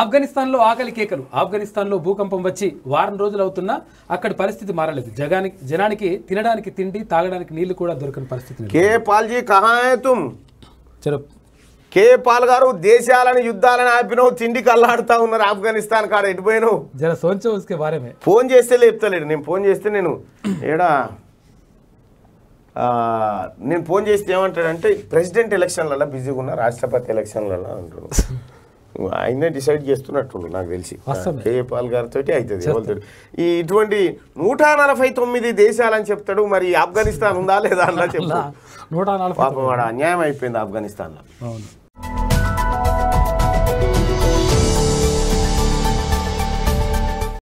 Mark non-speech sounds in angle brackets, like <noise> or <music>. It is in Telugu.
ఆఫ్ఘనిస్తాన్లో ఆకలి కేకలు ఆఫ్ఘనిస్తాన్లో భూకంపం వచ్చి వారం రోజులు అవుతున్నా అక్కడి పరిస్థితి మారలేదు. జగానికి జనానికి తినడానికి తిండి తాగడానికి నీళ్ళు కూడా దొరకని పరిస్థితి. కే పాల్జీ కహా హై తుమ్? చలో కే పాల్ గారు దేశాలను యుద్ధాలను ఆపినావు తిండికి అల్లాడుతా ఉన్నారు ఆఫ్ఘనిస్తాన్ కాడ. ఎటు పోయినావు జర సోంచో ఉస్కే బారే మే ఫోన్ చేస్తే లేపుతలేడు. నేను ఫోన్ చేస్తే నేను ఏడా? నేను ఫోన్ చేస్తే ఏమంటాడంటే ప్రెసిడెంట్ ఎలక్షన్లలో బిజీగా ఉన్నా రాష్ట్రపతి ఎలక్షన్లలో అంటున్నాడు. <laughs> ఆయనే డిసైడ్ చేస్తున్నట్టుండు నాకు తెలిసి. వాస్తవమే. కేఏ పాల్ గారితో అవుతుంది ఈ ఇటువంటి నూట నలభై తొమ్మిది దేశాలని చెప్తాడు మరి ఆఫ్ఘనిస్తాన్ ఉందా లేదా నూట నలభై పాపం వాడు అన్యాయం అయిపోయింది ఆఫ్ఘనిస్తాన్లో.